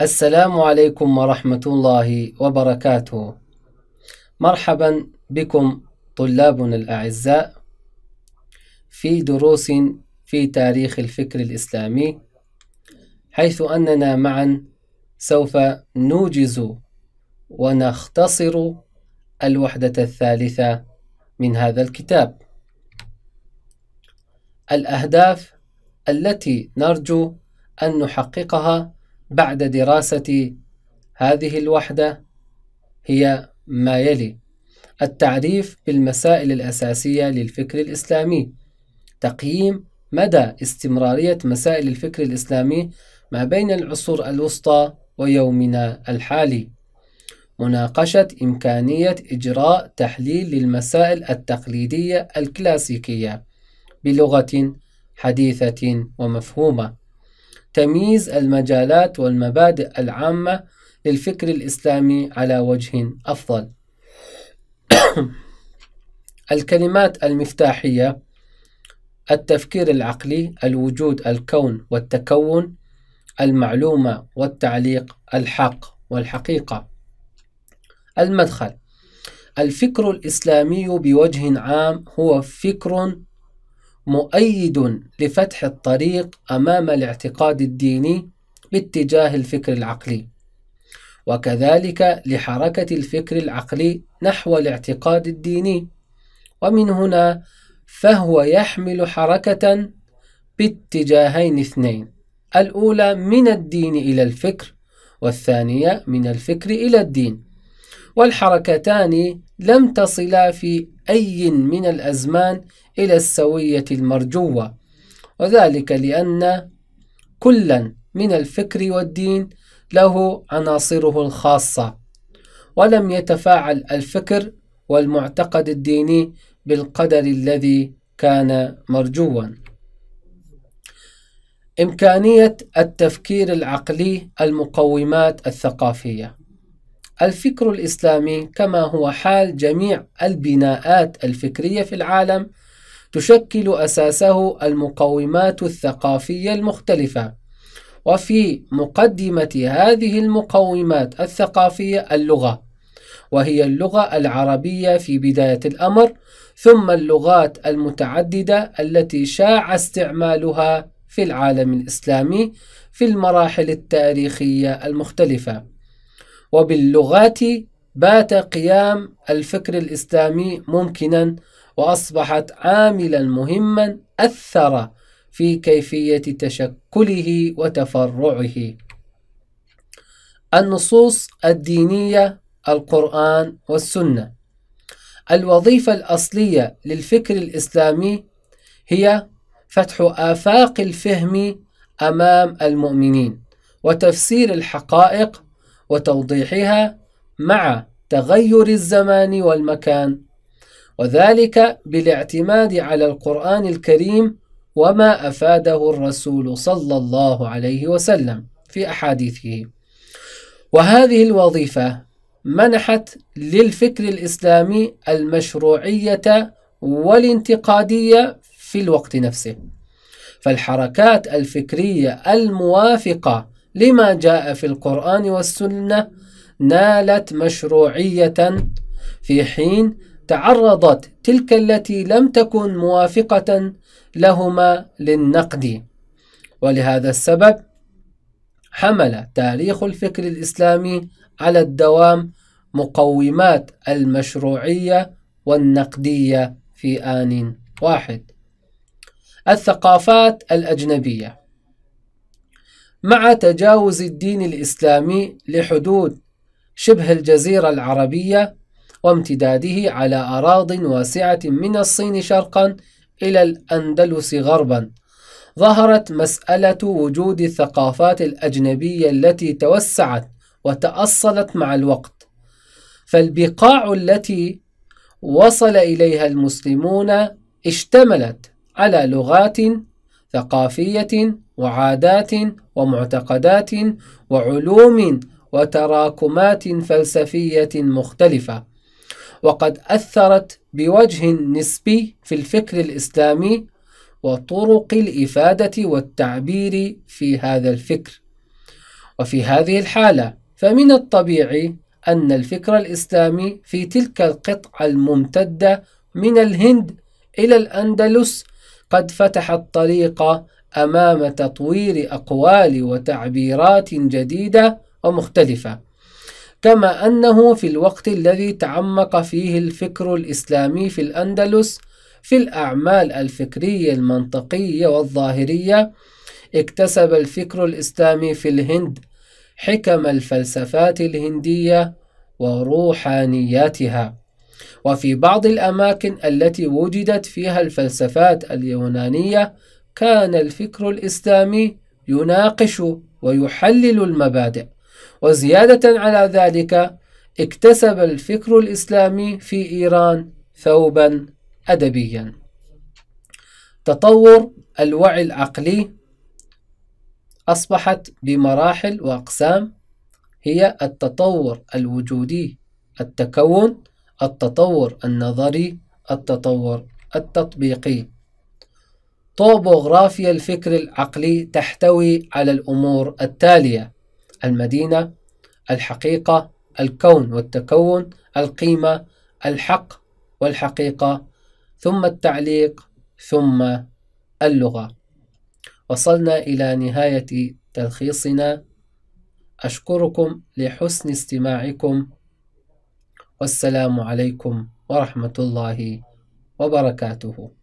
السلام عليكم ورحمة الله وبركاته. مرحبا بكم طلابنا الأعزاء في دروس في تاريخ الفكر الإسلامي حيث أننا معا سوف نوجز ونختصر الوحدة الثالثة من هذا الكتاب. الأهداف التي نرجو أن نحققها بعد دراسة هذه الوحدة هي ما يلي: التعريف بالمسائل الأساسية للفكر الإسلامي، تقييم مدى استمرارية مسائل الفكر الإسلامي ما بين العصور الوسطى ويومنا الحالي، مناقشة إمكانية إجراء تحليل للمسائل التقليدية الكلاسيكية بلغة حديثة ومفهومة، تمييز المجالات والمبادئ العامة للفكر الإسلامي على وجه أفضل. الكلمات المفتاحية التفكير العقلي، الوجود، الكون والتكون، المعلومة والتعليق، الحق والحقيقة. المدخل الفكر الإسلامي بوجه عام هو فكر مؤيد لفتح الطريق أمام الاعتقاد الديني باتجاه الفكر العقلي وكذلك لحركة الفكر العقلي نحو الاعتقاد الديني. ومن هنا فهو يحمل حركة باتجاهين اثنين الأولى من الدين إلى الفكر والثانية من الفكر إلى الدين. والحركتان لم تصلا في أي من الأزمان إلى السوية المرجوة. وذلك لأن كلا من الفكر والدين له عناصره الخاصة ولم يتفاعل الفكر والمعتقد الديني بالقدر الذي كان مرجوا. إمكانية التفكير العقلي المقومات الثقافية. الفكر الإسلامي كما هو حال جميع البناءات الفكرية في العالم تشكل أساسه المقومات الثقافية المختلفة. وفي مقدمة هذه المقومات الثقافية اللغة وهي اللغة العربية في بداية الأمر ثم اللغات المتعددة التي شاع استعمالها في العالم الإسلامي في المراحل التاريخية المختلفة. وباللغات بات قيام الفكر الإسلامي ممكنا وأصبحت عاملا مهما أثر في كيفية تشكله وتفرعه. النصوص الدينية القرآن والسنة الوظيفة الأصلية للفكر الإسلامي هي فتح آفاق الفهم أمام المؤمنين وتفسير الحقائق وتوضيحها مع تغير الزمان والمكان وذلك بالاعتماد على القرآن الكريم وما أفاده الرسول صلى الله عليه وسلم في أحاديثه. وهذه الوظيفة منحت للفكر الإسلامي المشروعية والانتقادية في الوقت نفسه. فالحركات الفكرية الموافقة لما جاء في القرآن والسنة نالت مشروعية في حين تعرضت تلك التي لم تكن موافقة لهما للنقد. ولهذا السبب حمل تاريخ الفكر الإسلامي على الدوام مقومات المشروعية والنقدية في آن واحد. الثقافات الأجنبية مع تجاوز الدين الإسلامي لحدود شبه الجزيرة العربية وامتداده على أراض واسعة من الصين شرقا إلى الأندلس غربا. ظهرت مسألة وجود الثقافات الأجنبية التي توسعت وتأصلت مع الوقت. فالبقاع التي وصل إليها المسلمون اشتملت على لغات ثقافية وعادات ومعتقدات وعلوم وتراكمات فلسفية مختلفة. وقد أثرت بوجه نسبي في الفكر الإسلامي وطرق الإفادة والتعبير في هذا الفكر. وفي هذه الحالة فمن الطبيعي أن الفكر الإسلامي في تلك القطعة الممتدة من الهند إلى الأندلس قد فتح الطريق أمام تطوير أقوال وتعبيرات جديدة ومختلفة كما أنه في الوقت الذي تعمق فيه الفكر الإسلامي في الأندلس في الأعمال الفكرية المنطقية والظاهرية اكتسب الفكر الإسلامي في الهند حكم الفلسفات الهندية وروحانياتها. وفي بعض الأماكن التي وجدت فيها الفلسفات اليونانية كان الفكر الإسلامي يناقش ويحلل المبادئ وزيادة على ذلك اكتسب الفكر الإسلامي في إيران ثوبا أدبيا. تطور الوعي العقلي أصبحت بمراحل وأقسام هي التطور الوجودي التكون التطور النظري التطور التطبيقي. طوبوغرافيا الفكر العقلي تحتوي على الأمور التالية المدينة الحقيقة الكون والتكون القيمة الحق والحقيقة ثم التعليق ثم اللغة. وصلنا إلى نهاية تلخيصنا. أشكركم لحسن استماعكم. والسلام عليكم ورحمة الله وبركاته.